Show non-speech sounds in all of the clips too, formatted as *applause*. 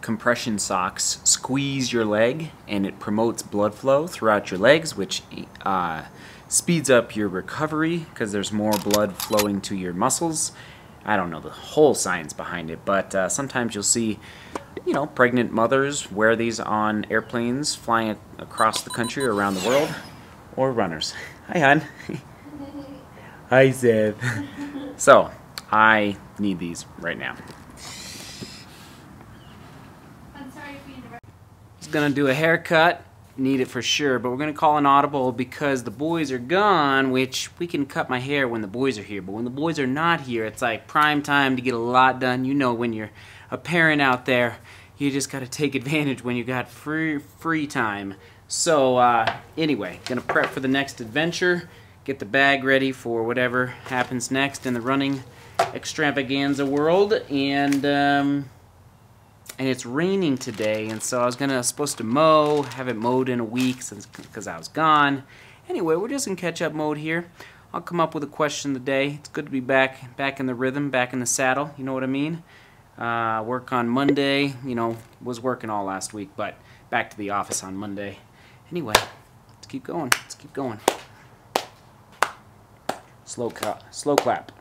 compression socks squeeze your leg and it promotes blood flow throughout your legs, which uh, speeds up your recovery because there's more blood flowing to your muscles. I don't know the whole science behind it, but uh, sometimes you'll see, you know, pregnant mothers wear these on airplanes flying across the country or around the world, or runners. Hi, hon. *laughs* Hi, Seth. *laughs* so, I need these right now. I'm sorry if you Just gonna do a haircut. Need it for sure, but we're gonna call an audible because the boys are gone, which we can cut my hair when the boys are here. But when the boys are not here, it's like prime time to get a lot done. You know, when you're a parent out there, you just gotta take advantage when you got free free time. So uh, anyway, gonna prep for the next adventure. Get the bag ready for whatever happens next in the running extravaganza world, and. Um, and it's raining today and so I was gonna supposed to mow have it mowed in a week since because I was gone. Anyway we're just in catch-up mode here. I'll come up with a question of the day it's good to be back back in the rhythm back in the saddle you know what I mean? Uh, work on Monday you know was working all last week but back to the office on Monday. Anyway let's keep going let's keep going. Slow clap slow clap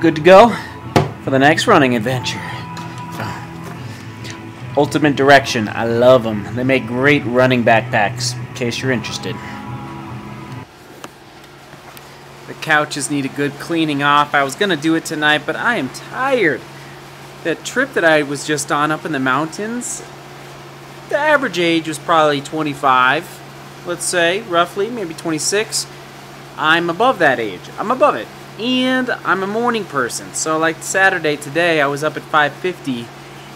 good to go for the next running adventure. Ultimate Direction, I love them. They make great running backpacks, in case you're interested. The couches need a good cleaning off. I was going to do it tonight, but I am tired. That trip that I was just on up in the mountains, the average age was probably 25, let's say, roughly, maybe 26. I'm above that age. I'm above it and I'm a morning person. So like Saturday today, I was up at 5:50,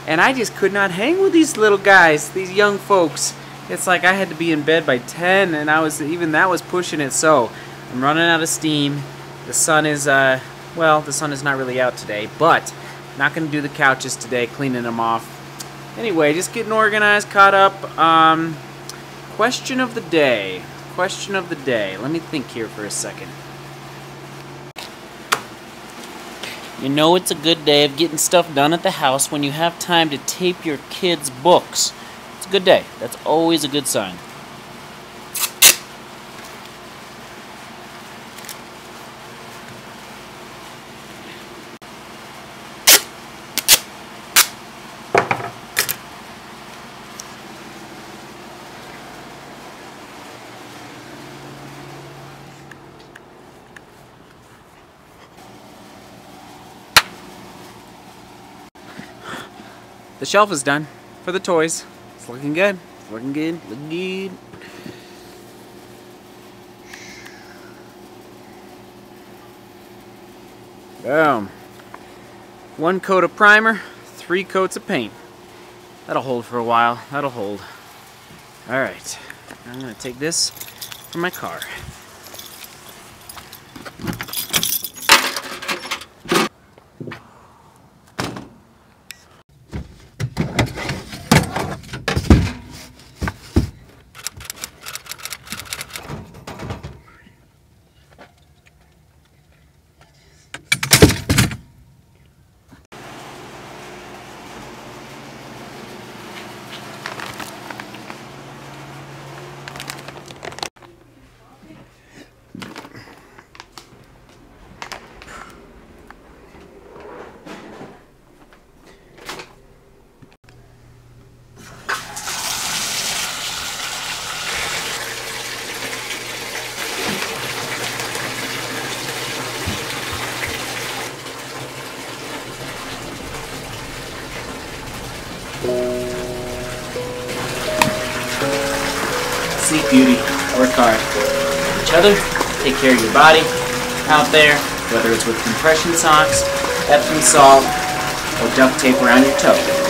and I just could not hang with these little guys, these young folks. It's like I had to be in bed by 10, and I was even that was pushing it. So I'm running out of steam. The sun is uh, well, the sun is not really out today, but not gonna do the couches today, cleaning them off. Anyway, just getting organized, caught up. Um, question of the day. Question of the day. Let me think here for a second. You know it's a good day of getting stuff done at the house when you have time to tape your kids' books. It's a good day. That's always a good sign. The shelf is done for the toys. It's looking good. It's looking good. Looking good. Boom. One coat of primer, three coats of paint. That'll hold for a while. That'll hold. Alright. I'm going to take this for my car. Sleep Beauty. Work hard. Each other. Take care of your body out there, whether it's with compression socks, Epsom salt, or duct tape around your toe.